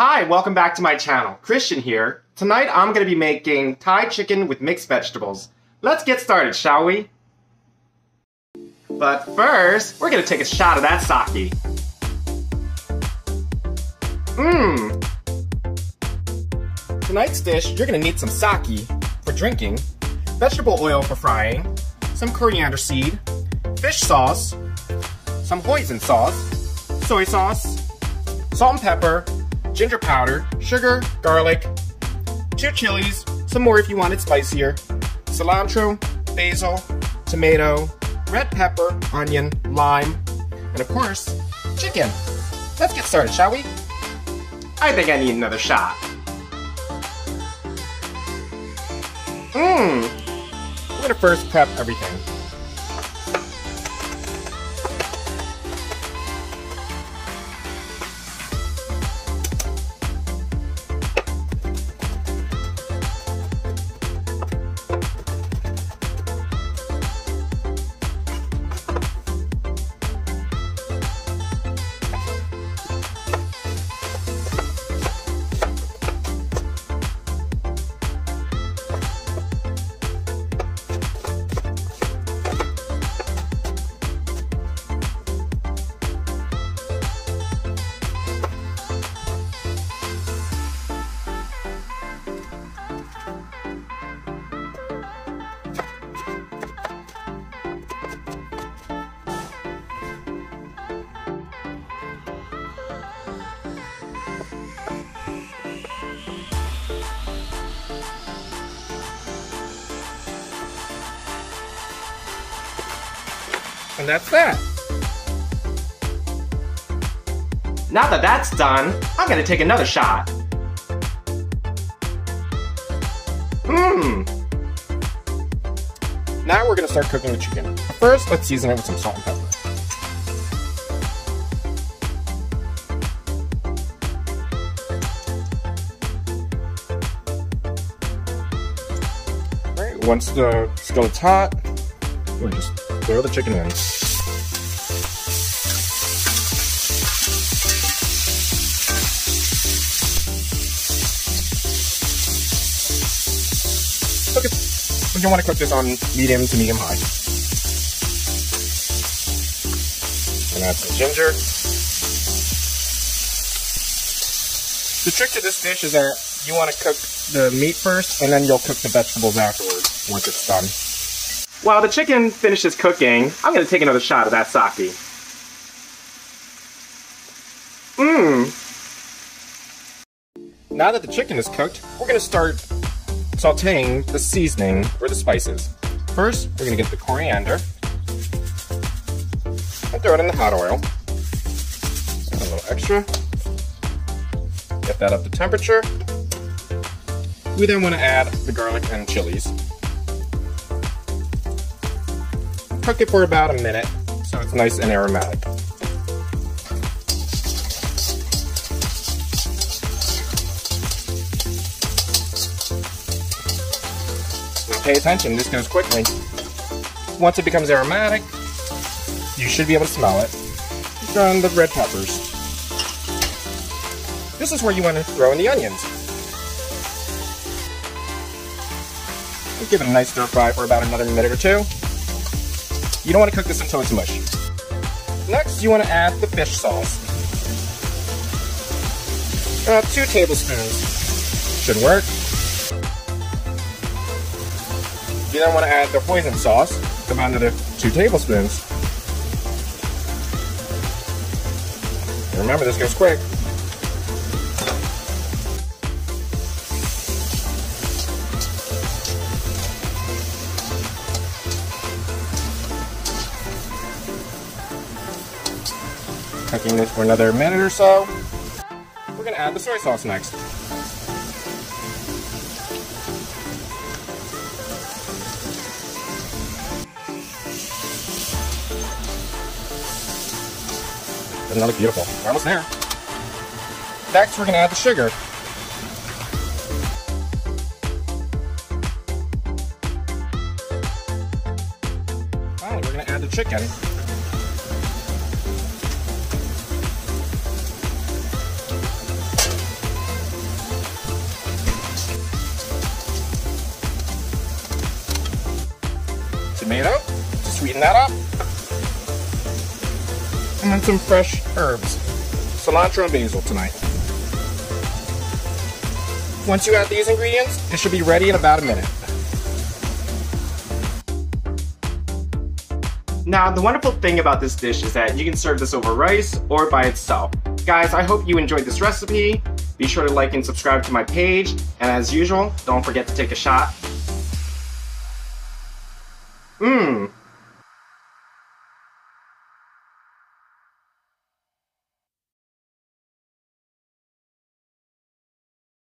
Hi, welcome back to my channel. Christian here. Tonight I'm going to be making Thai chicken with mixed vegetables. Let's get started, shall we? But first, we're going to take a shot of that sake. Mmm. Tonight's dish, you're going to need some sake for drinking, vegetable oil for frying, some coriander seed, fish sauce, some hoisin sauce, soy sauce, salt and pepper, ginger powder, sugar, garlic, two chilies, some more if you want it spicier, cilantro, basil, tomato, red pepper, onion, lime, and of course, chicken. Let's get started, shall we? I think I need another shot. Mmm. We're gonna first prep everything. And that's that. Now that that's done, I'm gonna take another shot. Mmm. Now we're gonna start cooking the chicken. First, let's season it with some salt and pepper. Alright, once the skillet's hot, we'll just throw the chicken in. Cook it. You want to cook this on medium to medium high. And add some ginger. The trick to this dish is that you want to cook the meat first, and then you'll cook the vegetables afterwards once it's done. While the chicken finishes cooking, I'm going to take another shot of that sake. Mmm. Now that the chicken is cooked, we're going to start sauteing the seasoning or the spices. First, we're going to get the coriander and throw it in the hot oil. A little extra. Get that up to temperature. We then want to add the garlic and chilies. Cook it for about a minute so it's nice and aromatic. Pay attention, this goes quickly. Once it becomes aromatic, you should be able to smell it. Throw the red peppers. This is where you want to throw in the onions. Give it a nice stir fry for about another minute or two. You don't want to cook this until it's mushy. Next, you want to add the fish sauce. Uh, two tablespoons should work. You then want to add the hoisin sauce, about another two tablespoons. Remember, this goes quick. Cooking this for another minute or so. We're gonna add the soy sauce next. Doesn't that look beautiful? We're almost there. Next, we're gonna add the sugar. Finally, we're gonna add the chicken. Lighten that up. And then some fresh herbs. Cilantro and basil tonight. Once you add these ingredients, it should be ready in about a minute. Now, the wonderful thing about this dish is that you can serve this over rice or by itself. Guys, I hope you enjoyed this recipe. Be sure to like and subscribe to my page. And as usual, don't forget to take a shot. Mmm,